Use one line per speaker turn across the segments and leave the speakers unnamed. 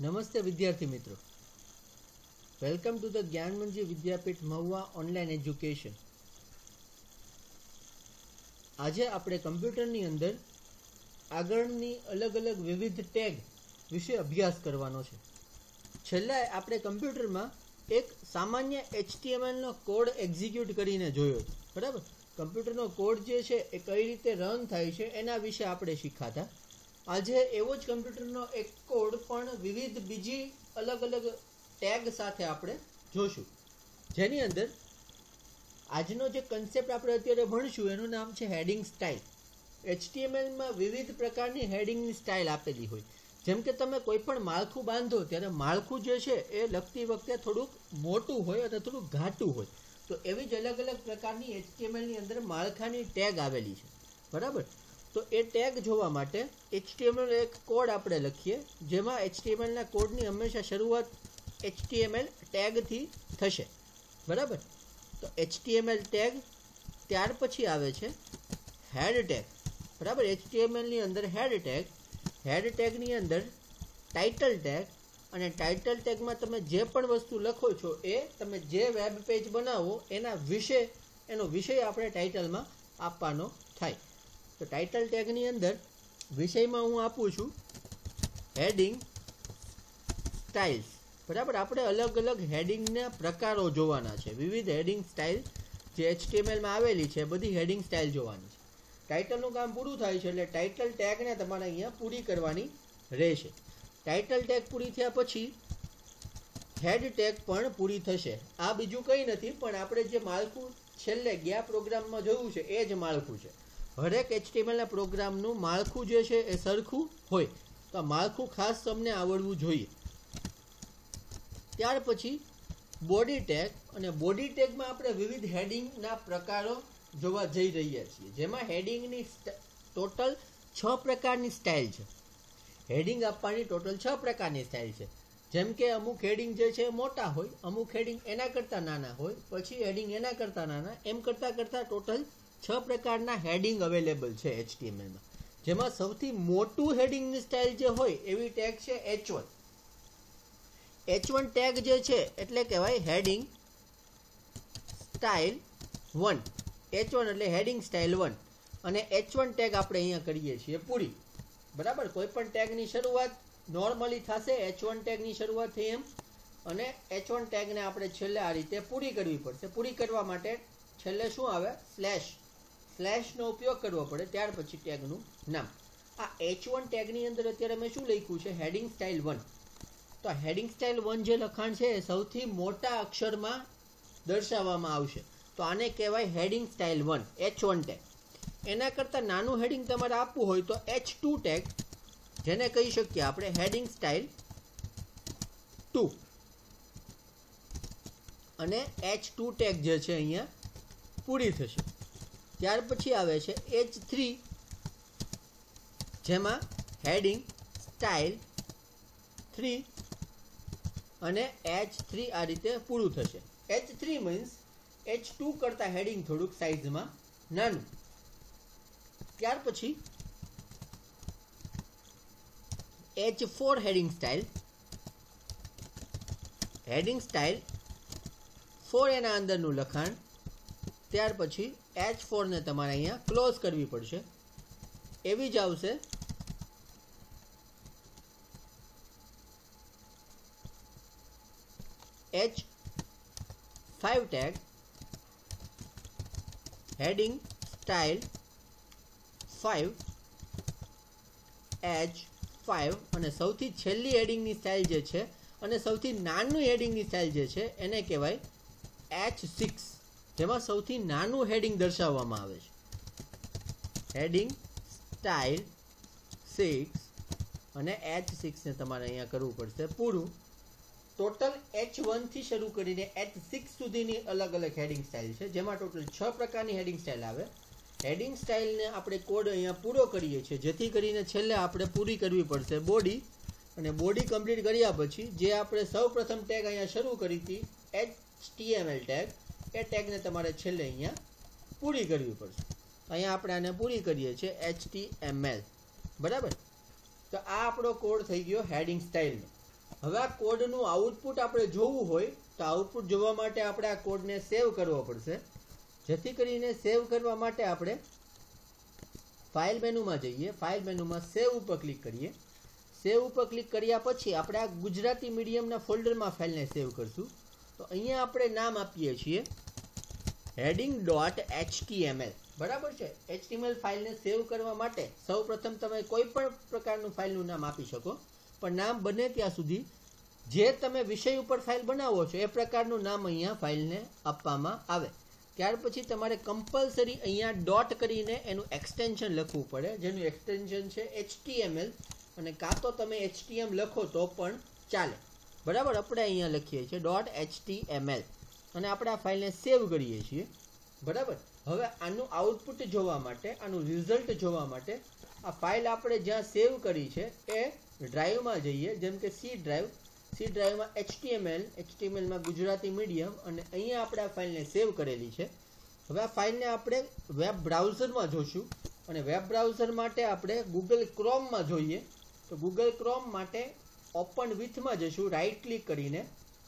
નમસ્તે વિદ્યાર્થી મિત્રો. Welcome to the Gyanmanji Vidyapith Mahuva online education આજે આપણે કમ્પ્યુટરની અંદર આગળની અલગ અલગ વિવિધ ટેગ વિશે અભ્યાસ કરવાનો છે. છેલ્લા આપણે કમ્પ્યુટરમાં એક સામાન્ય એચટીએમએલનો કોડ એક્ઝિક્યુટ કરીને જોયો હતો. બરાબર? કમ્પ્યુટરનો કોડ જે છે એ કઈ રીતે રન થાય છે એના વિશે આપણે શીખાતા આજે એવો જ કમ્પ્યુટરનો એક કોડ પણ વિવિધ બીજી અલગ અલગ ટેગ સાથે આપણે જોશું. જેની અંદર આજનો જે કન્સેપ્ટ આપણે અત્યારે ભણશું, એનું નામ છે હેડિંગ સ્ટાઇલ એચટીએમએલમાં વિવિધ પ્રકારની હેડિંગની સ્ટાઇલ આપેલી હોય. જેમ કે તમે કોઈ પણ માળખું બાંધો, ત્યારે માળખું જે છે, એ લખતી વખતે થોડુંક મોટું હોય અને થોડુંક ઘાટું હોય. તો એવી જ અલગ અલગ પ્રકારની એચટીએમએલની અંદર માળખાની ટેગ આવેલી છે. બરાબર? તો એ ટેગ જોવા માટે એચટીએમએલ એક કોડ આપણે લખીએ, જેમાં એચટીએમએલના કોડની હંમેશા શરૂઆત એચટીએમએલ ટેગથી થશે. બરાબર? તો એચટીએમએલ ટેગ ત્યાર પછી આવે છે હેડ ટેગ બરાબર? એચટીએમએલની અંદર હેડ ટેગ હેડ ટેગની અંદર ટાઇટલ ટેગ અને ટાઇટલ ટેગમાં તમે જે પણ વસ્તુ લખો છો એ તમે જે વેબ પેજ બનાવો એના વિશે, એનો વિષય આપણે ટાઇટલમાં આપવાનો થાય. તો ટાઇટલ ટેગની અંદર વિષયમાં હું આપું છું હેડિંગ સ્ટાઇલ્સ બરાબર? આપણે અલગ અલગ હેડિંગના પ્રકારો જોવાના છે. વિવિધ હેડિંગ સ્ટાઇલ જે એચટીએમએલમાં આવેલી છે, બધી હેડિંગ સ્ટાઇલ જોવાની છે. ટાઇટલનું કામ પૂરું થાય છે એટલે ટાઇટલ ટેગને તમારે અહીંયા પૂરી કરવાની રહેશે. ટાઇટલ ટેગ પૂરી થયા પછી હેડ ટેગ પણ પૂરી થશે. આ બીજું કંઈ નથી, પણ આપણે જે માળખું છેલ્લે ગયા પ્રોગ્રામમાં જોયું છે, એ જ માળખું છે. હરેક એચટીએમએલના પ્રોગ્રામનું માળખું જે છે એ સરખું હોય. તો માળખું ખાસ તમને આવડવું જોઈએ. ત્યાર પછી બોડી ટેગ અને બોડી ટેગમાં આપણે વિવિધ હેડિંગના પ્રકારો જોવા જઈ રહ્યા છીએ. જેમાં હેડિંગની ટોટલ છ પ્રકારની સ્ટાઇલ છે. હેડિંગ આપવાની ટોટલ છ પ્રકારની સ્ટાઇલ છે. જેમ કે અમુક હેડિંગ જે છે મોટા હોય, અમુક હેડિંગ એના કરતાં નાના હોય, પછી હેડિંગ એના કરતાં નાના, એમ કરતાં કરતાં ટોટલ છ પ્રકારના હેડિંગ અવેલેબલ છે એચટીએમએલમાં જેમાં સૌથી મોટું હેડિંગની સ્ટાઇલ જે હોય એવી ટેગ છે H one H one tag જે છે એટલે કહેવાય heading style one H one એટલે હેડિંગ સ્ટાઇલ વન અને એચ વન ટેગ આપણે અહીંયા કરીએ છીએ પૂરી. બરાબર? કોઈ પણ ટેગની શરૂઆત નોર્મલી થશે એચ વન ટેગની શરૂઆત થઈ એમ. અને એચ વન ટેગને આપણે છેલ્લે આ રીતે પૂરી કરવી પડશે. પૂરી કરવા માટે છેલ્લે શું આવે? સ્લેશ સ્લેશનો ઉપયોગ કરવો પડે, ત્યાર પછી ટેગનું નામ. આ એચ વન ટેગની અંદર અત્યારે મેં શું લખ્યું છે? હેડિંગ સ્ટાઇલ વન તો હેડિંગ સ્ટાઇલ વન જે લખાણ છે એ સૌથી મોટા અક્ષરમાં દર્શાવવામાં આવશે. તો આને કહેવાય heading style one H one tag એના કરતાં નાનું હેડિંગ તમારે આપવું હોય તો એચ ટુ ટેગ જેને કહી શકીએ આપણે હેડિંગ સ્ટાઇલ ટુ અને એચ ટુ ટેગ જે છે અહીંયા પૂરી થશે. ત્યાર પછી આવે છે એચ થ્રી જેમાં હેડિંગ સ્ટાઇલ થ્રી અને એચ થ્રી આ રીતે પૂરું થશે. H three means H two કરતાં હેડિંગ થોડુંક સાઇઝમાં નાનું. ત્યાર પછી H four heading style heading style four એના અંદરનું લખાણ ત્યાર પછી એચ ફોરને તમારે અહીંયા ક્લોઝ કરવી પડશે. એવી જ આવશે. H five tag heading style five H five અને સૌથી છેલ્લી હેડિંગની સ્ટાઇલ જે છે, અને સૌથી નાનું હેડિંગની સ્ટાઇલ જે છે, એને કહેવાય એચ સિક્સ જેમાં સૌથી નાનું હેડિંગ દર્શાવવામાં આવે છે. હેડિંગ સ્ટાઇલ સિક્સ અને એચ સિક્સને તમારે અહીંયા કરવું પડશે. પૂરું. ટોટલ એચ વનથી શરૂ કરીને એચ સિક્સ સુધીની અલગ અલગ હેડિંગ સ્ટાઇલ છે. જેમાં ટોટલ છ પ્રકારની હેડિંગ સ્ટાઇલ આવે. હેડિંગ સ્ટાઇલને આપણે કોડ અહીંયા પૂરો કરીએ છીએ. જેથી કરીને છેલ્લે આપણે પૂરી કરવી પડશે બોડી અને બોડી કમ્પ્લીટ કર્યા પછી જે આપણે સૌ પ્રથમ ટેગ અહીંયા શરૂ કરી હતી એચ ટીએમએલ ટેગ એ ટેગને તમારે છેલ્લે અહીંયા પૂરી કરવી પડશે. અહીંયા આપણે આને પૂરી કરીએ છીએ એચ બરાબર? તો આ આપણો કોડ થઈ ગયો હેડિંગ સ્ટાઇલનો હવે આ કોડનું આઉટપુટ આપણે જોવું હોય, તો આઉટપુટ જોવા માટે આપણે આ કોડને સેવ કરવો પડશે. જેથી કરીને સેવ કરવા માટે આપણે ફાઇલ મેનુમાં જઈએ ફાઇલ મેનુમાં સેવ ઉપર ક્લિક કરીએ. સેવ ઉપર ક્લિક કર્યા પછી આપણે આ ગુજરાતી મીડિયમના ફોલ્ડરમાં ફાઇલને સેવ કરશું. તો અહીંયા આપણે નામ આપીએ છીએ હેડિંગ ડોટ એચટીએમએલ બરાબર છે? એચટીએમએલ ફાઇલને સેવ કરવા માટે સૌપ્રથમ તમે કોઈ પણ પ્રકારનું ફાઇલનું નામ આપી શકો. પણ નામ બને ત્યાં સુધી જે તમે વિષય ઉપર ફાઇલ બનાવો છો, એ પ્રકારનું નામ અહીંયા ફાઇલને આપવામાં આવે. ત્યાર પછી તમારે કમ્પલસરી અહીંયા ડોટ કરીને એનું એક્સટેન્શન લખવું પડે, જેનું એક્સટેન્શન છે એચટીએમએલ અને કાં તો તમે એચટીએમ લખો તો પણ ચાલે. બરાબર? આપણે અહીંયા લખીએ છીએ ડોટ એચટીએમએલ અને આપણે આ ફાઇલને સેવ કરીએ છીએ. બરાબર? હવે આનું આઉટપુટ જોવા માટે, આનું રિઝલ્ટ જોવા માટે આ ફાઇલ આપણે જ્યાં સેવ કરી છે એ ડ્રાઈવમાં જઈએ. જેમ કે સી ડ્રાઈવ સી ડ્રાઈવમાં એચટીએમએલ એચટીએમએલમાં ગુજરાતી મીડિયમ અને અહીંયા આપણે આ ફાઇલને સેવ કરેલી છે. હવે આ ફાઇલને આપણે વેબ બ્રાઉઝરમાં જોશું. અને વેબ બ્રાઉઝર માટે આપણે ગૂગલ ક્રોમમાં જોઈએ. તો ગૂગલ ક્રોમ માટે ઓપન વિથમાં જશું. રાઇટ ક્લિક કરીને.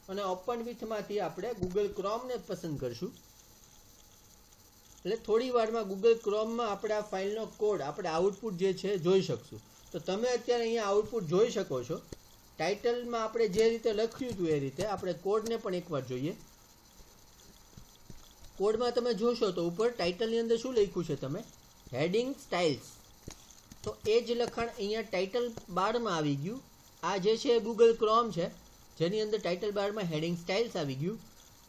અને ઓપન વિથમાંથી આપણે ગૂગલ ક્રોમને પસંદ કરશું. એટલે થોડી વારમાં ગૂગલ ક્રોમમાં આપણે આ ફાઇલનો કોડ આપણે આઉટપુટ જે છે, જોઈ શકશું. તો તમે અત્યારે અહીંયા આઉટપુટ જોઈ શકો છો. ટાઇટલમાં આપણે જે રીતે લખ્યું હતું એ રીતે આપણે કોડને પણ એકવાર જોઈએ. કોડમાં તમે જોશો તો ઉપર ટાઇટલની અંદર શું લખ્યું છે તમે? હેડિંગ સ્ટાઇલ્સ તો એ જ લખાણ અહીંયા ટાઇટલ બારમાં આવી ગયું. આ જે છે ગૂગલ ક્રોમ છે. જેની અંદર ટાઇટલ બારમાં હેડિંગ સ્ટાઇલ્સ આવી ગયું.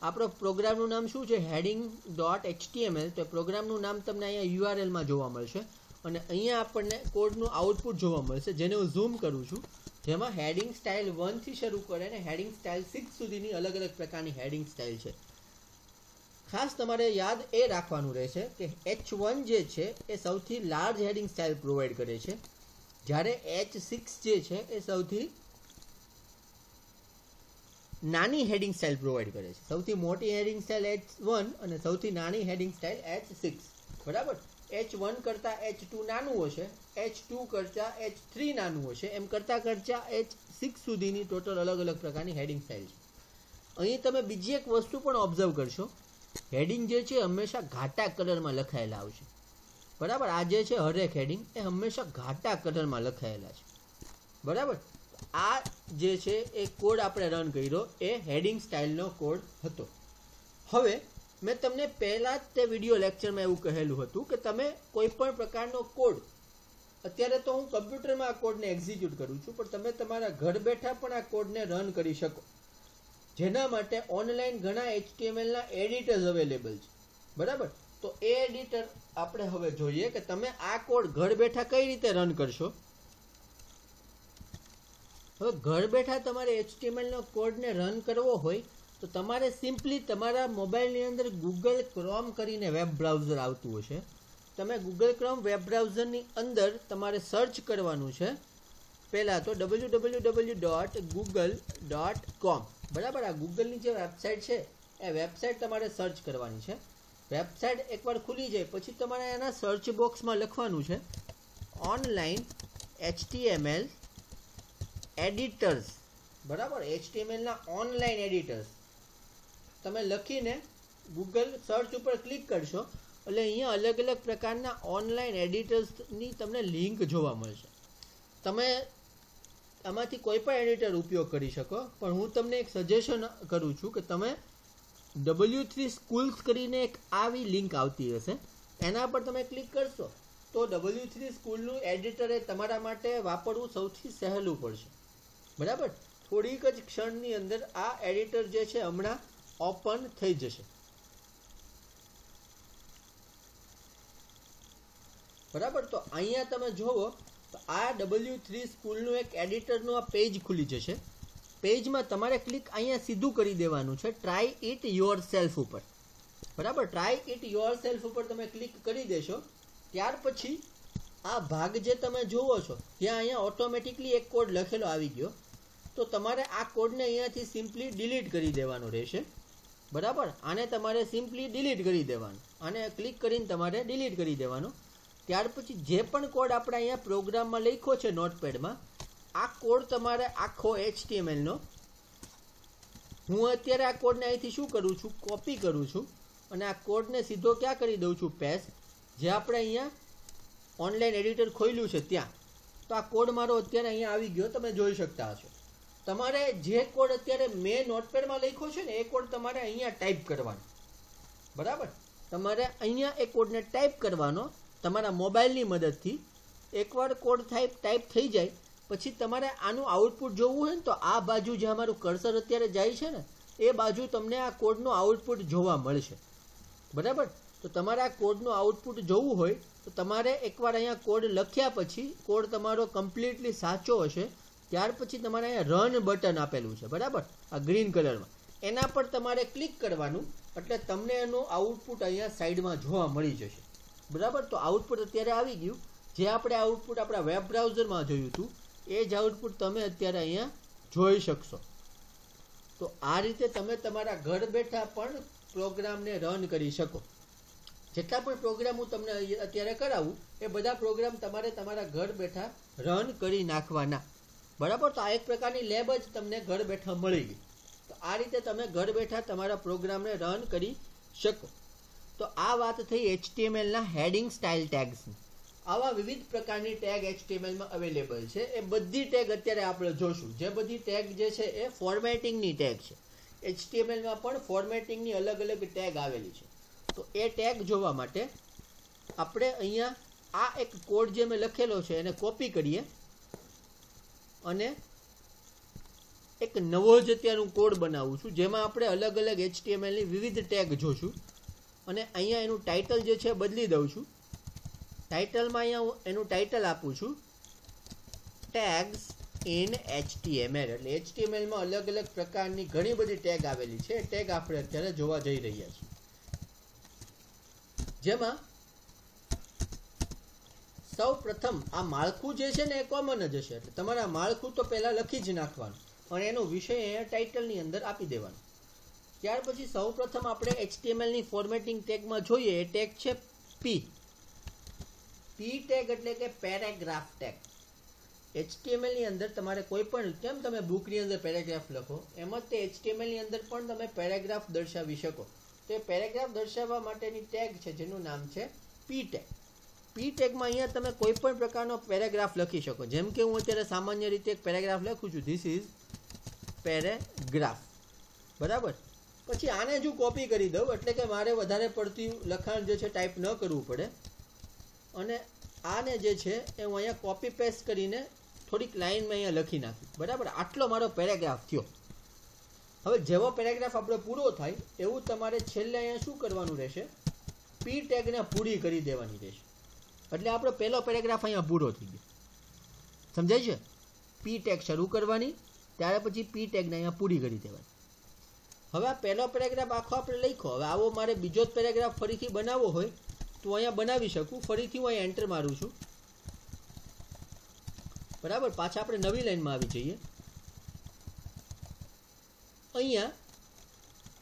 આપણો પ્રોગ્રામનું નામ શું છે? હેડિંગ ડોટ એચટીએમએલ તો પ્રોગ્રામનું નામ તમને અહીંયા યુઆરએલમાં જોવા મળશે. અને અહીંયા આપણને કોડનું આઉટપુટ જોવા મળશે, જેને હું ઝૂમ કરું છું. જેમાં હેડિંગ સ્ટાઇલ વનથી શરૂ કરે અને હેડિંગ સ્ટાઇલ સિક્સ સુધીની અલગ અલગ પ્રકારની હેડિંગ સ્ટાઇલ છે. ખાસ તમારે યાદ એ રાખવાનું રહેશે કે એચ વન જે છે, એ સૌથી લાર્જ હેડિંગ સ્ટાઇલ પ્રોવાઈડ કરે છે. જ્યારે એચ સિક્સ જે છે, એ સૌથી નાની હેડિંગ સ્ટાઇલ પ્રોવાઈડ કરે છે. સૌથી મોટી હેડિંગ સ્ટાઇલ એચ વન અને સૌથી નાની હેડિંગ સ્ટાઇલ એચ સિક્સ બરાબર? એચ વન કરતાં એચ ટુ નાનું હશે. એચ ટુ કરતાં એચ થ્રી નાનું હશે. એમ કરતાં કરતાં એચ સિક્સ સુધીની ટોટલ અલગ અલગ પ્રકારની હેડિંગ સ્ટાઇલ છે. અહીં તમે બીજી એક વસ્તુ પણ ઓબ્ઝર્વ કરશો. હેડિંગ જે છે હંમેશા ઘાટા કલરમાં લખાયેલા આવશે. બરાબર? આ જે છે હરેક હેડિંગ એ હંમેશા ઘાટા કલરમાં લખાયેલા છે. બરાબર? આ જે છે, એ કોડ આપણે રન કર્યો. એ હેડિંગ સ્ટાઇલનો કોડ હતો. હવે મેં તમને પહેલાં જ તે વીડિયો લેક્ચરમાં એવું કહેલું હતું કે તમે કોઈ પણ પ્રકારનો કોડ અત્યારે તો હું કમ્પ્યુટરમાં આ કોડને એક્ઝિક્યુટ કરું છું, પણ તમે તમારા ઘર બેઠા પણ આ કોડને રન કરી શકો. જેના માટે ઓનલાઈન ઘણા એચટીએમએલના એડિટર્સ અવેલેબલ છે. બરાબર? તો એ એડિટર આપણે હવે જોઈએ કે તમે આ કોડ ઘર બેઠા કઈ રીતે રન કરશો? હવે ઘર બેઠા તમારે એચટીએમએલનો કોડને રન કરવો હોય, તો તમારે સિમ્પલી તમારા મોબાઈલની અંદર ગૂગલ ક્રોમ કરીને વેબ બ્રાઉઝર આવતું હશે. તમે ગૂગલ ક્રોમ વેબ બ્રાઉઝરની અંદર તમારે સર્ચ કરવાનું છે. પહેલાં તો W W W dot Google dot com બરાબર? આ ગૂગલની જે વેબસાઇટ છે, એ વેબસાઇટ તમારે સર્ચ કરવાની છે. વેબસાઇટ એકવાર ખુલી જાય, પછી તમારે એના સર્ચ બોક્સમાં લખવાનું છે ઓનલાઈન એચટીએમએલ એડિટર્સ. બરાબર? એચટીએમએલના ઓનલાઈન એડિટર્સ. તમે લખીને ગૂગલ સર્ચ ઉપર ક્લિક કરશો, એટલે અહીંયા અલગ અલગ પ્રકારના ઓનલાઈન એડિટર્સની તમને લિંક જોવા મળશે. તમે આમાંથી કોઈ પણ એડિટર ઉપયોગ કરી શકો, પણ હું તમને એક સજેશન કરું છું કે તમે ડબલ્યુ થ્રી સ્કૂલ્સ કરીને એક આવી લિંક આવતી હશે. એના પર તમે ક્લિક કરશો, તો ડબલ્યુ થ્રી સ્કૂલનું એડિટર તમારા માટે વાપરવું સૌથી સહેલું પડશે. બરાબર? થોડીક જ ક્ષણની અંદર આ એડિટર જે છે હમણાં ઓપન થઈ જશે. બરાબર? તો અહીંયા તમે જુઓ તો આ ડબલ્યુ થ્રી સ્કૂલનું એક એડિટરનું આ પેજ ખુલી જશે. પેજમાં તમારે ક્લિક અહીંયા સીધું કરી દેવાનું છે ટ્રાય ઇટ યોર સેલ્ફ ઉપર. બરાબર? ટ્રાય ઇટ યોર સેલ્ફ ઉપર તમે ક્લિક કરી દેશો. ત્યાર પછી આ ભાગ જે તમે જુઓ છો, ત્યાં અહીંયા ઓટોમેટિકલી એક કોડ લખેલો આવી ગયો. તો તમારે આ કોડને અહીંયાથી સિમ્પલી ડિલીટ કરી દેવાનો રહેશે. બરાબર? આને તમારે સિમ્પલી ડિલીટ કરી દેવાનું. આને ક્લિક કરીને તમારે ડિલીટ કરી દેવાનું. ત્યાર પછી જે પણ કોડ આપણે અહીંયા પ્રોગ્રામમાં લખ્યો છે નોટપેડમાં, આ કોડ તમારે આખો એચટીએમએલનો હું અત્યારે આ કોડને અહીંથી શું કરું છું? કોપી કરું છું. અને આ કોડને સીધો ક્યાં કરી દઉં છું? પેસ્ટ જે આપણે અહીંયા ઓનલાઈન એડિટર ખોલ્યું છે ત્યાં. તો આ કોડ મારો અત્યારે અહીંયા આવી ગયો. તમે જોઈ શકતા હશો. તમારે જે કોડ અત્યારે મેં નોટપેડમાં લખ્યો છે ને, એ કોડ તમારે અહીંયા ટાઈપ કરવાનો. બરાબર? તમારે અહીંયા એ કોડને ટાઈપ કરવાનો, તમારા મોબાઈલની મદદથી. એકવાર કોડ ટાઈપ ટાઈપ થઈ જાય, પછી તમારે આનું આઉટપુટ જોવું હોય ને, તો આ બાજુ જે અમારું કર્સર અત્યારે જાય છે ને, એ બાજુ તમને આ કોડનું આઉટપુટ જોવા મળશે. બરાબર? તો તમારે આ કોડનું આઉટપુટ જોવું હોય, તો તમારે એકવાર અહીંયા કોડ લખ્યા પછી કોડ તમારો કમ્પ્લીટલી સાચો હશે ત્યાર પછી તમારે રન બટન આપેલું છે, બરાબર? આ ગ્રીન કલરમાં એના પર તમારે ક્લિક કરવાનું, એટલે તમને એનું આઉટપુટ અહીંયા સાઈડમાં જોવા મળી જશે. બરાબર? તો આઉટપુટ અત્યારે આવી ગયું. જે આપણે આઉટપુટ આપણા વેબ બ્રાઉઝરમાં જોયું હતું, એ જ આઉટપુટ તમે અત્યારે અહીંયા જોઈ શકશો. તો આ રીતે તમે તમારા ઘર બેઠા પણ પ્રોગ્રામને રન કરી શકો. જેટલા પણ પ્રોગ્રામ હું તમને અત્યારે કરાવું, એ બધા પ્રોગ્રામ તમારે તમારા ઘર બેઠા રન કરી નાખવાના. બરાબર? તો આ એક પ્રકારની લેબ જ તમને ઘર બેઠા મળી ગઈ. તો આ રીતે તમે ઘર બેઠા તમારા પ્રોગ્રામને રન કરી શકો. તો આ વાત થઈ એચટીએમએલના હેડિંગ સ્ટાઇલ ટેગ્સની આવા વિવિધ પ્રકારની ટેગ એચટીએમએલમાં અવેલેબલ છે. એ બધી ટેગ અત્યારે આપણે જોશું. જે બધી ટેગ જે છે એ ફોર્મેટિંગની ટેગ છે. એચટીએમએલમાં પણ ફોર્મેટિંગની અલગ અલગ ટેગ આવેલી છે. તો એ ટેગ જોવા માટે આપણે અહીંયા આ એક કોડ જે મેં લખેલો છે એને કોપી કરીએ. અને એક નવો જ અત્યારનું કોડ બનાવું છું, જેમાં આપણે અલગ અલગ એચટીએમએલની વિવિધ ટેગ જોશું. અને અહીંયા એનું ટાઇટલ જે છે બદલી દઉં છું. ટાઇટલમાં અહીંયા હું એનું ટાઇટલ આપું છું. ટેગ્સ ઇન એચટીએમએલ એટલે એચટીએમએલમાં અલગ અલગ પ્રકારની ઘણી બધી ટેગ આવેલી છે. ટેગ આપણે અત્યારે જોવા જઈ રહ્યા છીએ. જેમાં સૌ પ્રથમ આ માળખું જે છે ને એ કોમન જ હશે એટલે તમારે માળખું તો પહેલા લખી જ નાખવાનું. અને એનો વિષય અહીંયા ટાઇટલની અંદર આપી દેવાનો. ત્યાર પછી સૌ પ્રથમ આપણે એચટીએમએલની ફોર્મેટિંગ ટેગમાં જોઈએ. એ ટેગ છે પી પી ટેગ એટલે કે પેરેગ્રાફ ટેગ એચટીએમએલની અંદર તમારે કોઈ પણ, કેમ તમે બુકની અંદર પેરેગ્રાફ લખો? એમ જ તે એચટીએમએલની અંદર પણ તમે પેરેગ્રાફ દર્શાવી શકો. તો એ પેરેગ્રાફ દર્શાવવા માટેની ટેગ છે, જેનું નામ છે પી ટેગ પી ટેગમાં અહીંયા તમે કોઈ પણ પ્રકારનો પેરેગ્રાફ લખી શકો. જેમ કે હું અત્યારે સામાન્ય રીતે એક પેરેગ્રાફ લખું છું. ધીસ ઇઝ પેરેગ્રાફ બરાબર? પછી આને જ કોપી કરી દઉં, એટલે કે મારે વધારે પડતી લખાણ જે છે ટાઈપ ન કરવું પડે. અને આને જે છે એ હું અહીંયા કોપી પેસ્ટ કરીને થોડીક લાઈનમાં અહીંયા લખી નાખી. બરાબર? આટલો મારો પેરેગ્રાફ થયો. હવે જેવો પેરેગ્રાફ આપણો પૂરો થાય, એવું તમારે છેલ્લે અહીંયા શું કરવાનું રહેશે? પી ટેગને પૂરી કરી દેવાની રહેશે. એટલે આપણો પહેલો પેરેગ્રાફ અહીંયા પૂરો થઈ ગયો. સમજાય છે? પી ટેગ શરૂ કરવાની, ત્યાર પછી પી ટેગને અહીંયા પૂરી કરી દેવાની. હવે આ પહેલો પેરેગ્રાફ આખો આપણે લખ્યો. હવે આવો મારે બીજો જ પેરેગ્રાફ ફરીથી બનાવવો હોય, તો અહીંયા બનાવી શકું. ફરીથી હું અહીંયા એન્ટર મારું છું. બરાબર? પાછા આપણે નવી લાઈનમાં આવી જઈએ. અહીંયા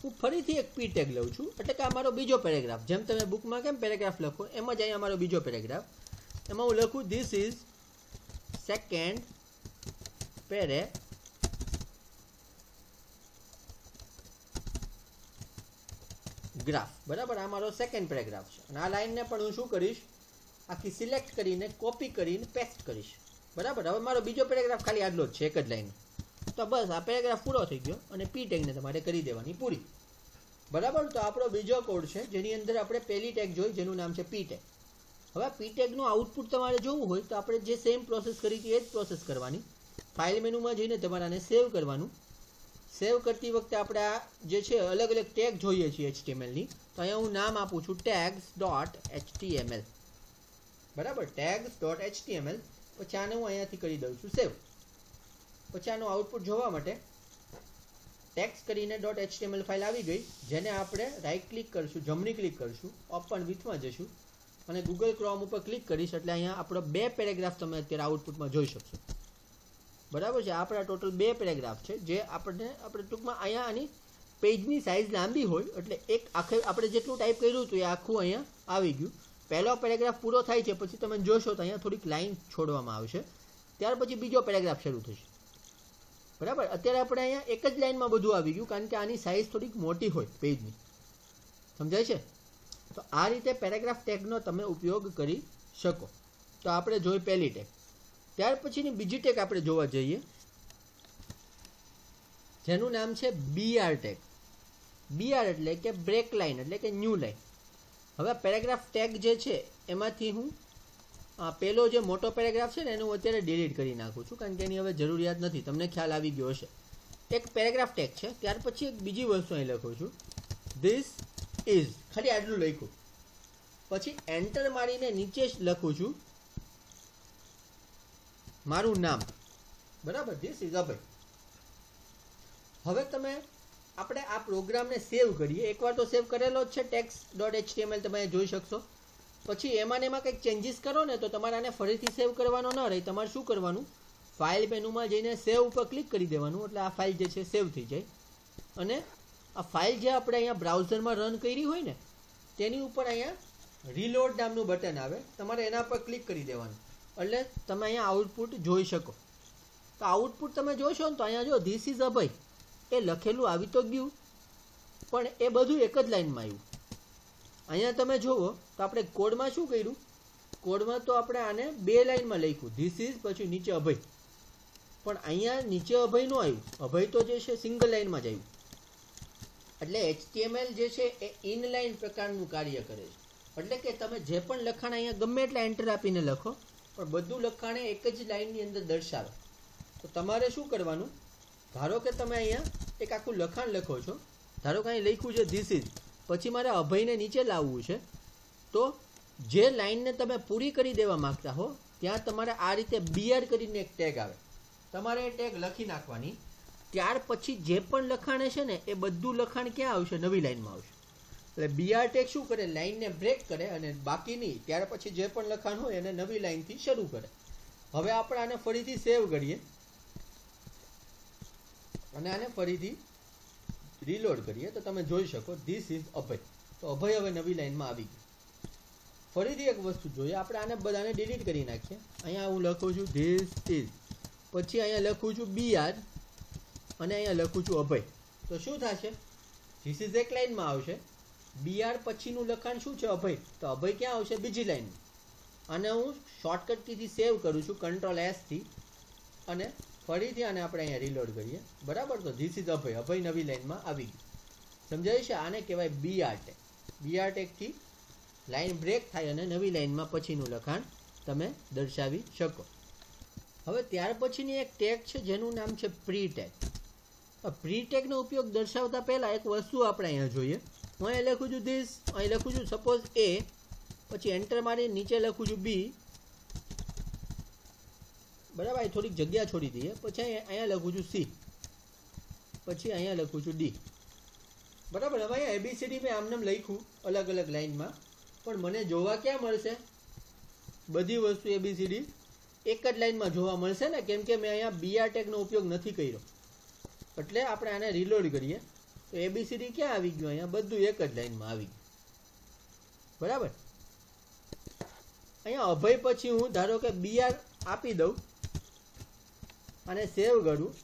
હું ફરીથી એક પી ટેગ લઉં છું. એટલે કે આ મારો બીજો પેરેગ્રાફ જેમ તમે બુકમાં કેમ પેરેગ્રાફ લખો, એમ જ અહીંયા મારો બીજો પેરેગ્રાફ એમાં હું લખું this is second paragraph બરાબર? આ મારો સેકન્ડ પેરેગ્રાફ છે. અને આ લાઈનને પણ હું શું કરીશ? આખી સિલેક્ટ કરીને કોપી કરીને પેસ્ટ કરીશ. બરાબર? હવે મારો બીજો પેરેગ્રાફ ખાલી આટલો જ છે, એક જ લાઈન તો બસ, આ પેરેગ્રાફ પૂરો થઈ ગયો અને પી ટેગને તમારે કરી દેવાની પૂરી. બરાબર? તો આપણો બીજો કોડ છે, જેની અંદર આપણે પહેલી ટેગ જોઈ, જેનું નામ છે પી ટેગ હવે પી ટેગનું આઉટપુટ તમારે જોવું હોય, તો આપણે જે સેમ પ્રોસેસ કરી હતી એ જ પ્રોસેસ કરવાની. ફાઇલ મેનુમાં જઈને તમારાને સેવ કરવાનું. સેવ કરતી વખતે આપણે આ જે છે અલગ અલગ ટેગ જોઈએ છીએ એચટીએમએલની તો અહીંયા હું નામ આપું છું ટેગ્સ ડોટ એચટીએમએલ બરાબર? ટેગ્સ ડોટ એચટીએમએલ પછી આને હું અહીંયાથી કરી દઉં છું સેવ પછી આનું આઉટપુટ જોવા માટે ટેક્સ કરીને ડોટ એચટીએમએલ ફાઇલ આવી ગઈ, જેને આપણે રાઈટ ક્લિક કરીશું, જમણી ક્લિક કરીશું ઓપન વિથમાં જશું અને ગૂગલ ક્રોમ ઉપર ક્લિક કરીશ એટલે અહીંયા આપણો બે પેરેગ્રાફ તમે અત્યારે આઉટપુટમાં જોઈ શકશો. બરાબર છે? આપણા ટોટલ બે પેરેગ્રાફ છે, જે આપણને આપણે ટૂંકમાં અહીંયા આની પેજની સાઇઝ લાંબી હોય, એટલે એક આખે આપણે જેટલું ટાઈપ કર્યું હતું એ આખું અહીંયા આવી ગયું. પહેલો પેરેગ્રાફ પૂરો થાય છે, પછી તમે જોશો તો અહીંયા થોડીક લાઇન છોડવામાં આવશે. ત્યાર પછી બીજો પેરેગ્રાફ શરૂ થશે. બરાબર? અત્યારે આપણે અહીંયા એક જ લાઈનમાં બધું આવી ગયું, કારણ કે આની સાઇઝ થોડીક મોટી હોય પેજની સમજાય છે? તો આ રીતે પેરેગ્રાફ ટેગનો તમે ઉપયોગ કરી શકો. તો આપણે જોઈ પહેલી ટેગ ત્યાર પછીની બીજી ટેગ આપણે જોવા જઈએ. જેનું નામ છે બીઆર ટેગ બીઆર એટલે કે બ્રેક લાઇન એટલે કે ન્યૂ લાઇન હવે પેરેગ્રાફ ટેગ જે છે, એમાંથી હું પેલો જે મોટો પેરેગ્રાફ છે ને, એનું અત્યારે ડિલીટ કરી નાખું છું, કારણ કે એની હવે જરૂરિયાત નથી. તમને ખ્યાલ આવી ગયો હશે. એક પેરેગ્રાફ ટેગ છે, ત્યાર પછી એક બીજી વસ્તુ અહીં લખું છું. ધીસ ઇઝ ખાલી આટલું લખ્યું. પછી એન્ટર મારીને નીચે જ લખું છું. મારું નામ. બરાબર? ધીસ ઇઝ અભય હવે તમે, આપણે આ પ્રોગ્રામને સેવ કરીએ. એકવાર તો સેવ કરેલો જ છે ટેક્સ ડોટ એચટીએમએલ તમે જોઈ શકશો. પછી એમાં ને એમાં કંઈક ચેન્જીસ કરો ને તો તમારે આને ફરીથી સેવ કરવાનો ન રહે. તમારે શું કરવાનું? ફાઇલ મેનુમાં જઈને સેવ ઉપર ક્લિક કરી દેવાનું. એટલે આ ફાઇલ જે છે સેવ થઈ જાય. અને આ ફાઇલ જે આપણે અહીંયા બ્રાઉઝરમાં રન કરી હોય ને, તેની ઉપર અહીંયા રીલોડ નામનું બટન આવે. તમારે એના પર ક્લિક કરી દેવાનું. એટલે તમે અહીંયા આઉટપુટ જોઈ શકો. તો આઉટપુટ તમે જોશો ને તો અહીંયા જો ધીસ ઇઝ અભય એ લખેલું આવી તો ગયું. પણ એ બધું એક જ લાઈનમાં આવ્યું. અહીંયા તમે જુઓ તો આપણે કોડમાં શું કર્યું? કોડમાં તો આપણે આને બે લાઈનમાં લખ્યું. ધીસ ઇઝ પછી નીચે અભય. પણ અહીંયા નીચે અભય નો આવ્યું. અભય તો જે છે સિંગલ લાઈનમાં જ આવ્યું. એટલે એચટીએમએલ જે છે એ ઇનલાઇન પ્રકારનું કાર્ય કરે છે. એટલે કે તમે જે પણ લખાણ અહીંયા ગમે એટલા એન્ટર આપીને લખો, પણ બધું લખાણ એક જ લાઈનની અંદર દર્શાવે. તો તમારે શું કરવાનું? ધારો કે તમે અહીંયા એક આખું લખાણ લખો છો. ધારો કે અહીં લખ્યું છે ધીસ ઇઝ પછી મારે અભયને નીચે લાવવું છે. તો જે લાઈનને તમે પૂરી કરી દેવા માંગતા હો, ત્યાં તમારે આ રીતે બીઆર કરીને એક ટેગ આવે. તમારે એ ટેગ લખી નાખવાની. ત્યાર પછી જે પણ લખાણ છે ને, એ બધું લખાણ ક્યાં આવશે? નવી લાઈનમાં આવશે. એટલે બીઆર ટેગ શું કરે? લાઈનને બ્રેક કરે અને બાકીની ત્યાર પછી જે પણ લખાણ હોય એને નવી લાઈનથી શરૂ કરે. હવે આપણે આને ફરીથી સેવ કરીએ. અને આને ફરીથી રીલોડ કરીએ તો તમે જોઈ શકો ધીસ ઇઝ અભય. તો અભય હવે નવી લાઈનમાં આવી ગયું. ફરીથી એક વસ્તુ જોઈએ, આપણે આને બધાને ડિલીટ કરી નાખીએ. અહીંયા હું લખું છું ધીસ ઇઝ પછી અહીંયા લખું છું બી આર અને અહીંયા લખું છું, અભય. તો શું થશે? ધીસ ઇઝ એક લાઈનમાં આવશે. બી આર પછીનું લખાણ શું છે, અભય? તો અભય ક્યાં આવશે? બીજી લાઈનમાં. અને હું શોર્ટકટથી સેવ કરું છું? કંટ્રોલ એસથી અને ફરીથી આને આપણે અહીંયા રીલોડ કરીએ. બરાબર? તો ધીસ ઇઝ અભય. અભય નવી લાઈનમાં આવી ગયું. સમજાય છે? આને કહેવાય B R tag B R ટેકથી line break થાય અને નવી લાઈનમાં પછીનું લખાણ તમે દર્શાવી શકો. હવે ત્યાર પછીની એક ટેગ છે, જેનું નામ છે પ્રી ટેગ પ્રી ટેગનો ઉપયોગ દર્શાવતા પહેલાં એક વસ્તુ આપણે અહીંયા જોઈએ. હું અહીં લખું છું ધીસ અહીં લખું છું સપોઝ એ પછી એન્ટર મારી નીચે લખું છું બી બરાબર, અહીં થોડીક જગ્યા છોડી દઈએ. પછી અહીંયા લખું છું સી. પછી અહીંયા લખું છું ડી. બરાબર, હવે અહીંયા એબીસીડી મેં આમને લખ્યું, અલગ અલગ લાઈનમાં પણ મને જોવા ક્યાં મળશે? બધી વસ્તુ એબીસીડી એક જ લાઈનમાં જોવા મળશે ને? કેમ કે મેં અહીંયા બીઆર ટેગનો ઉપયોગ નથી કર્યો. એટલે આપણે આને રીલોડ કરીએ. તો એબીસીડી ક્યાં આવી ગયું? અહીંયા બધું એક જ લાઈનમાં આવી ગયું. બરાબર? અહીંયા અભય પછી હું ધારો કે બીઆર આપી દઉં. અને સેવ કરું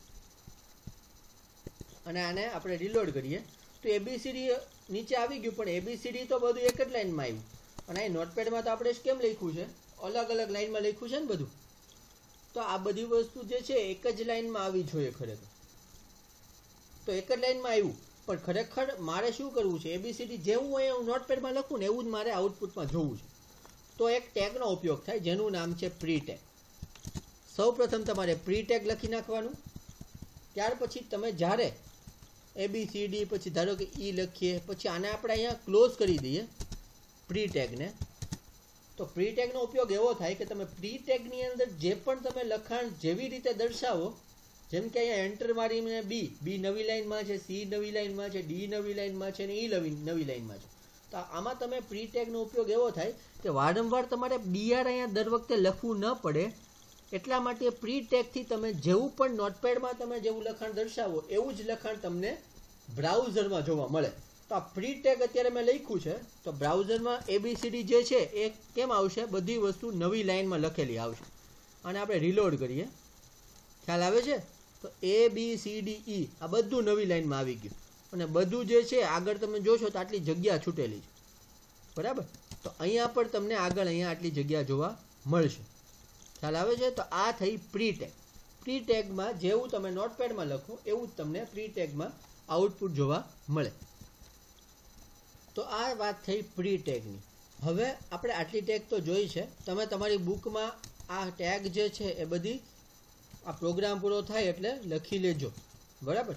અને આને આપણે રિલોડ કરીએ. તો એબીસીડી નીચે આવી ગયું, પણ એબીસીડી તો બધું એક જ લાઈનમાં આવ્યું. અને અહીં નોટપેડમાં તો આપણે કેમ લખ્યું છે? અલગ અલગ લાઈનમાં લખ્યું છે ને બધું. તો આ બધી વસ્તુ જે છે, એક જ લાઈનમાં આવી જોઈએ ખરેખર. તો એક જ લાઈનમાં આવ્યું. પણ ખરેખર મારે શું કરવું છે? એબીસીડી જેવું હોય હું નોટપેડમાં લખું ને એવું જ મારે આઉટપુટમાં જોવું છે. તો એક ટેગનો ઉપયોગ થાય, જેનું નામ છે પ્રી ટેગ સૌ પ્રથમ તમારે પ્રી ટેગ લખી નાખવાનું. ત્યાર પછી તમે જ્યારે એ બી સી ડી પછી ધારો કે ઈ લખીએ, પછી આને આપણે અહીંયા ક્લોઝ કરી દઈએ પ્રી ટેગને તો પ્રી ટેગનો ઉપયોગ એવો થાય કે તમે પ્રી ટેગની અંદર જે પણ તમે લખાણ જેવી રીતે દર્શાવો, જેમ કે અહીંયા એન્ટર મારીને બી બી નવી લાઈનમાં છે સી નવી લાઈનમાં છે ડી નવી લાઈનમાં છે, અને ઈ નવી નવી લાઈનમાં છે. તો આમાં તમે પ્રી ટેગનો ઉપયોગ એવો થાય કે વારંવાર તમારે બીઆર અહીંયા દર વખતે લખવું ન પડે એટલા માટે પ્રી ટેગથી તમે જેવું પણ નોટપેડમાં તમે જેવું લખાણ દર્શાવો, એવું જ લખાણ તમને બ્રાઉઝરમાં જોવા મળે. તો આ પ્રી ટેગ અત્યારે મેં લખ્યું છે, તો બ્રાઉઝરમાં એબીસીડી જે છે, એ કેમ આવશે? બધી વસ્તુ નવી લાઈનમાં લખેલી આવશે. અને આપણે રિલોડ કરીએ. ખ્યાલ આવે છે? તો એ બી સી ડી ઈ આ બધું નવી લાઈનમાં આવી ગયું. અને બધું જે છે, આગળ તમે જોશો તો આટલી જગ્યા છૂટેલી છે. બરાબર? તો અહીંયા પણ તમને આગળ અહીંયા આટલી જગ્યા જોવા મળશે. ખ્યાલ આવે છે? તો આ થઈ પ્રી ટેગ પ્રી ટેગમાં જેવું તમે નોટપેડમાં લખો, એવું જ તમને પ્રી ટેગમાં આઉટપુટ જોવા મળે. તો આ વાત થઈ પ્રી ટેગની હવે આપણે આટલી ટેગ તો જોઈ છે. તમે તમારી બુકમાં આ ટેગ જે છે એ બધી આ પ્રોગ્રામ પૂરો થાય એટલે લખી લેજો. બરાબર?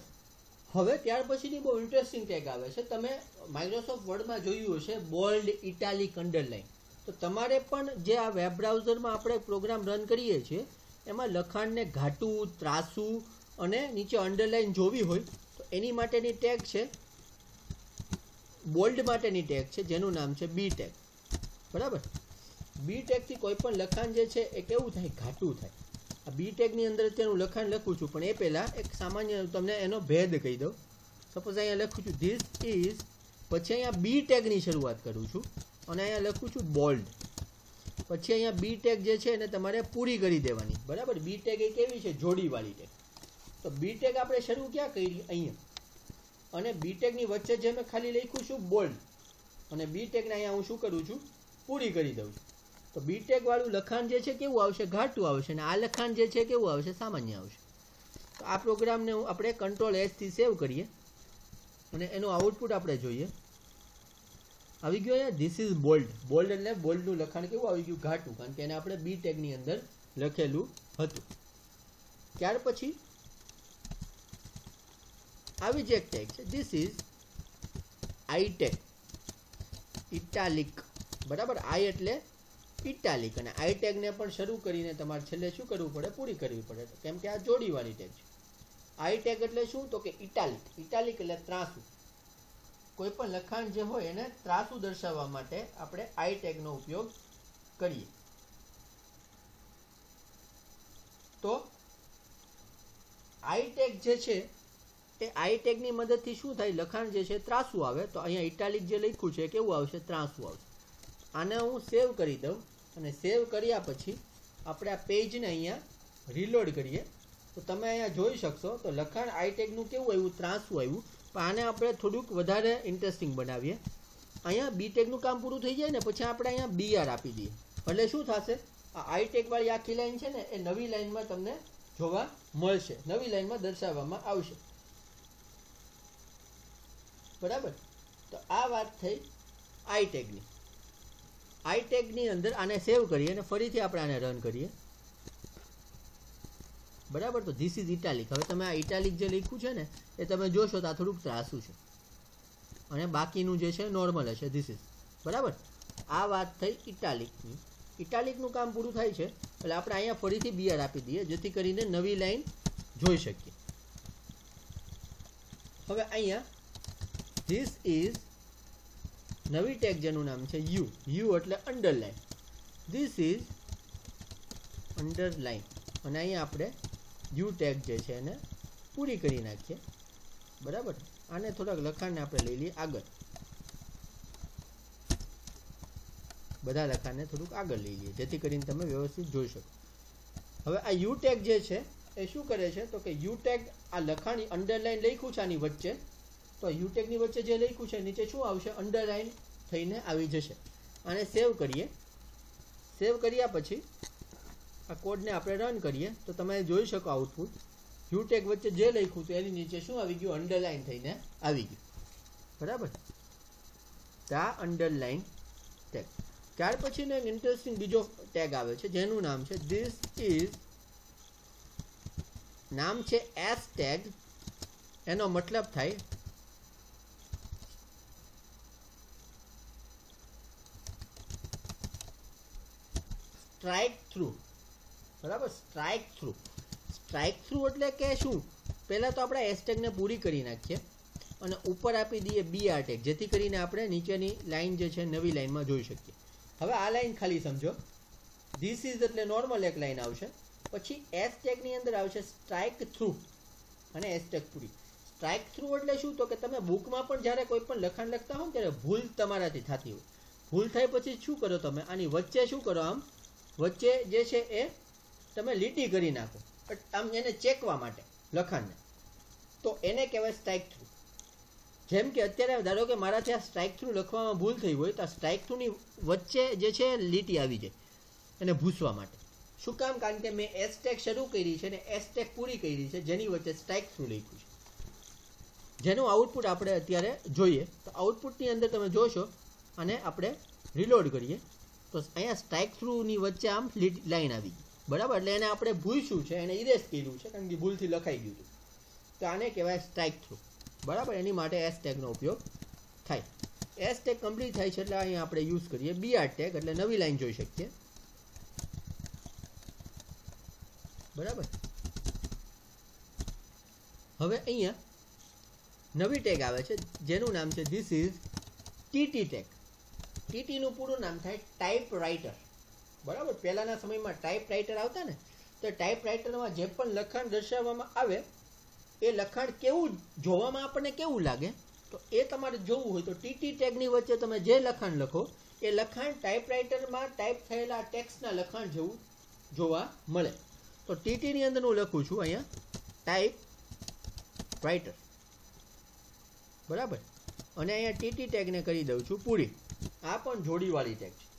હવે ત્યાર પછીની બહુ ઇન્ટરેસ્ટિંગ ટેગ આવે છે. તમે માઇક્રોસોફ્ટ વર્ડમાં જોયું હશે બોલ્ડ ઇટાલિક અંડરલાઇન તો તમારે પણ જે આ વેબ બ્રાઉઝરમાં આપણે પ્રોગ્રામ રન કરીએ છીએ, એમાં લખાણને ઘાટું, ત્રાસું અને નીચે અંડરલાઇન જોવી હોય, તો એની માટેની ટેગ છે. બોલ્ડ માટેની ટેગ છે, જેનું નામ છે બી ટેગ બરાબર? બી ટેગથી કોઈ પણ લખાણ જે છે, એ કેવું થાય? ઘાટું થાય. આ બી ટેગની અંદર તેનું લખાણ લખું છું, પણ એ પહેલાં એક સામાન્ય તમને એનો ભેદ કહી દઉં. સપોઝ અહીંયા લખું છું ધીસ ઇઝ પછી અહીંયા બી ટેગની શરૂઆત કરું છું. અને અહીંયા લખું છું બોલ્ડ પછી અહીંયા બી ટેગ જે છે એને તમારે પૂરી કરી દેવાની. બરાબર? બી ટેગ એ કેવી છે? જોડીવાળી ટેગ તો બી ટેગ આપણે શરૂ ક્યાં કરી? અહીંયા. અને બી ટેગની વચ્ચે જે મેં ખાલી લખ્યું છું બોલ્ડ અને બી ટેગને અહીંયા હું શું કરું છું? પૂરી કરી દઉં છું. તો બી ટેગ વાળું લખાણ જે છે કેવું આવશે? ઘાટું આવશે. અને આ લખાણ જે છે કેવું આવશે? સામાન્ય આવશે. તો આ પ્રોગ્રામને આપણે કંટ્રોલ એસથી સેવ કરીએ. અને એનું આઉટપુટ આપણે જોઈએ. આવી ગયો અહીંયા ધીસ ઇઝ બોલ્ડ બોલ્ડ એટલે બોલ્ડનું લખાણ કેવું આવી ગયું? ઘાટું. કારણ કે એને આપણે બી ટેગની અંદર લખેલું હતું. ત્યાર પછી આવી જ એક ટેગ છે. This is I tag italic બરાબર? આઈ એટલે ઇટાલિક અને આઈ ટેગને પણ શરૂ કરીને તમારે છેલ્લે શું કરવું પડે? પૂરી કરવી પડે. કેમ કે આ જોડીવાળી ટેગ છે. આઈ ટેગ એટલે શું? તો કે ઇટાલિક ઇટાલિક એટલે ત્રાસુ. કોઈ પણ લખાણ જે હોય એને ત્રાસુ દર્શાવવા માટે આપણે આઈ ટેગનો ઉપયોગ કરીએ. તો આઈ ટેગ જે છે, એ આઈ ટેગની મદદથી શું થાય? લખાણ જે છે ત્રાસુ આવે, તો અહીંયા ઇટાલિક જે લખ્યું છે, કેવું આવશે? ત્રાસુ આવશે. આને હું સેવ કરી દઉં, અને સેવ કર્યા પછી આપણે આ પેજને અહીંયા રીલોડ કરીએ. તો તમે અહીંયા જોઈ શકશો, તો લખાણ આઈટેગનું કેવું આવ્યું? ત્રાસું આવ્યું. પણ આને આપણે થોડુંક વધારે ઇન્ટરેસ્ટિંગ બનાવીએ. અહીંયા બી ટેકનું કામ પૂરું થઈ જાય ને, પછી આપણે અહીંયા બીઆર આપી દઈએ. એટલે શું થશે, આ આઈટેકવાળી આખી લાઈન છે ને, એ નવી લાઈનમાં તમને જોવા મળશે. નવી લાઈનમાં દર્શાવવામાં આવશે. બરાબર? તો આ વાત થઈ આઈટેગની આઈટેગની અંદર આને સેવ કરીએ અને ફરીથી આપણે આને રન કરીએ. બરાબર? તો ધીસ ઇઝ ઇટાલિક હવે તમે આ ઇટાલિક જે લખ્યું છે ને, એ તમે જોશો તો આ થોડુંક ત્રાસું છે. અને બાકીનું જે છે નોર્મલ હશે ધીસ ઇઝ બરાબર? આ વાત થઈ ઇટાલિકની ઇટાલિકનું કામ પૂરું થાય છે, એટલે આપણે અહીંયા ફરીથી બિયર આપી દઈએ, જેથી કરીને નવી લાઈન જોઈ શકીએ. હવે અહીંયા ધીસ ઇઝ નવી ટેગ જેનું નામ છે યુ યુ એટલે અંડરલાઈન ધીસ ઇઝ અંડરલાઈન અને અહીંયા આપણે યુ ટેગ જે છે એને પૂરી કરી નાખીએ. બરાબર? આને થોડાક લખાણને આપણે લઈ લઈએ આગળ. બધા લખાણને થોડુંક આગળ લઈ લઈએ, જેથી કરીને તમે વ્યવસ્થિત જોઈ શકો. હવે આ યુ ટેગ જે છે, એ શું કરે છે? તો કે યુ ટેગ આ લખાણ અંડરલાઇન લખ્યું છે આની વચ્ચે. તો યુટેકની વચ્ચે જે લખ્યું છે, નીચે શું આવશે? અંડરલાઇન થઈને આવી જશે. આને સેવ કરીએ. સેવ કર્યા પછી આ કોડને આપણે રન કરીએ, તો તમે જોઈ શકો આઉટપુટ યુટેક વચ્ચે જે લખ્યું હતું એની નીચે શું આવી ગયું? અંડરલાઇન થઈને આવી ગયું. બરાબર? આ અંડરલાઇન ટેગ ત્યાર પછીનો એક ઇન્ટરેસ્ટિંગ બીજો ટેગ આવે છે, જેનું નામ છે ધીસ ઇઝ નામ છે એસ ટેગ એનો મતલબ થાય સ્ટ્રાઇક થ્રુ બરાબર? સ્ટ્રાઇક થ્રુ સ્ટ્રાઇક થ્રુ એટલે કે શું? પહેલાં તો આપણે એસટેગને પૂરી કરી નાખીએ અને ઉપર આપી દઈએ બી આર ટેગ જેથી કરીને આપણે નીચેની લાઇન જે છે નવી લાઇનમાં જોઈ શકીએ. હવે આ લાઇન ખાલી સમજો. ધીસ ઇઝ એટલે નોર્મલ એક લાઇન આવશે. પછી એસ ટેગની અંદર આવશે સ્ટ્રાઇક થ્રુ અને એસ ટેગ પૂરી. સ્ટ્રાઇક થ્રુ એટલે શું? તો કે તમે બુકમાં પણ જ્યારે કોઈ પણ લખાણ લખતા હો ત્યારે ભૂલ તમારાથી થતી હોય. ભૂલ થાય પછી શું કરો તમે? આની વચ્ચે શું કરો આમ? વચ્ચે જે છે એ તમે લીટી કરી નાખો. આમ એને ચેકવા માટે, લખાણને. તો એને કહેવાય સ્ટ્રાઇક થ્રુ જેમ કે અત્યારે ધારો કે મારાથી આ સ્ટ્રાઇક થ્રુ લખવામાં ભૂલ થઈ હોય, તો આ સ્ટ્રાઇક થ્રુની વચ્ચે જે છે લીટી આવી જાય, એને ભૂસવા માટે. શું કામ? કારણ કે મેં એસ ટેક શરૂ કરી છે અને એસ ટેક પૂરી કરી છે, જેની વચ્ચે સ્ટ્રાઇક થ્રુ લખ્યું છે. જેનું આઉટપુટ આપણે અત્યારે જોઈએ. તો આઉટપુટની અંદર તમે જોશો અને આપણે રિલોડ કરીએ. તો અહીંયા સ્ટ્રાઇક થ્રુની વચ્ચે આમ લાઈન આવી ગઈ. બરાબર? એટલે એને આપણે ભૂસ્યું છે એને ઇરેઝ કર્યું છે, કારણ કે ભૂલથી લખાઈ ગયું હતું. તો આને કહેવાય સ્ટ્રાઇક થ્રુ બરાબર? એની માટે એસ ટેગનો ઉપયોગ થાય. એસ ટેગ કમ્પ્લીટ થાય છે એટલે અહીંયા આપણે યુઝ કરીએ બીઆર ટેગ એટલે નવી લાઈન જોઈ શકીએ. બરાબર? હવે અહીંયા નવી ટેગ આવે છે, જેનું નામ છે ધીસ ઇઝ ટીટી ટેગ ટીટીનું પૂરું નામ થાય ટાઈપ રાઇટર બરાબર? પહેલાના સમયમાં ટાઈપ રાઇટર આવતા ને, તો ટાઈપ રાઇટરમાં જે પણ લખાણ દર્શાવવામાં આવે, એ લખાણ કેવું જોવામાં આપણને કેવું લાગે? તો એ તમારે જોવું હોય તો ટીટી ટેગની વચ્ચે તમે જે લખાણ લખો, એ લખાણ ટાઈપરાઇટરમાં ટાઈપ થયેલા ટેક્સ્ટના લખાણ જેવું જોવા મળે. તો ટીટીની અંદર હું લખું છું અહીંયા ટાઈપ રાઇટર બરાબર? અને અહીંયા ટીટી ટેગને કરી દઉં છું પૂરી. આ પણ જોડીવાળી ટેગ છે.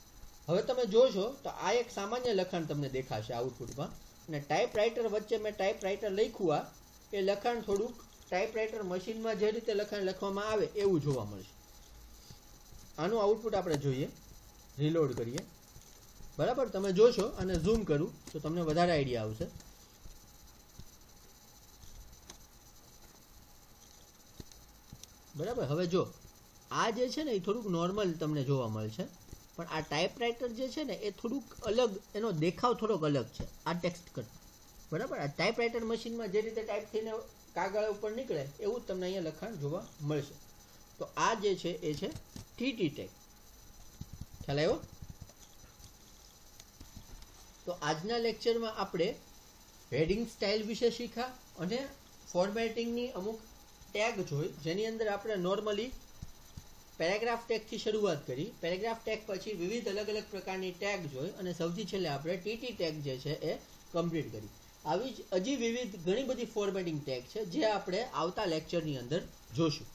હવે તમે જોશો તો આ એક સામાન્ય લખાણ તમને દેખાશે આઉટપુટમાં અને ટાઈપ રાઇટર વચ્ચે મેં ટાઈપ રાઇટર લખ્યું આ, એ લખાણ થોડુંક ટાઈપરાઇટર મશીનમાં જે રીતે લખાણ લખવામાં આવે એવું જોવા મળશે. આનું આઉટપુટ આપણે જોઈએ. રિલોડ કરીએ. બરાબર? તમે જોશો અને ઝૂમ કરું તો તમને વધારે આઈડિયા આવશે. બરાબર? હવે જો, આ જે છે ને એ થોડુંક નોર્મલ તમને જોવા મળશે. પણ આ ટાઈપરાઇટર જે છે ને, એ થોડુંક અલગ, એનો દેખાવ થોડોક અલગ છે, આ ટેક્સ્ટ કરતા. બરાબર? આ ટાઈપરાઇટર મશીનમાં જે રીતે ટાઈપ થઈને કાગળ ઉપર નીકળે, એવું તમને અહીંયા લખાણ જોવા મળશે. તો આ જે છે, એ છે ટીટી ટેક ખ્યાલ આવ્યો? તો આજના લેક્ચરમાં આપણે હેડિંગ સ્ટાઇલ વિશે શીખ્યા અને ફોર્મેટિંગની અમુક ટેગ જોઈ, જેની અંદર આપણે નોર્મલી પેરેગ્રાફ ટેગથી શરૂઆત કરી. પેરેગ્રાફ ટેગ પછી વિવિધ અલગ અલગ પ્રકારની ટેગ જોઈ અને સૌથી છેલ્લે આપણે ટીટી ટેગ જે છે એ કમ્પ્લીટ કરી. આવી જ હજી વિવિધ ઘણી બધી ફોર્મેટિંગ ટેગ છે જે આપણે આવતા લેક્ચરની અંદર જોશું.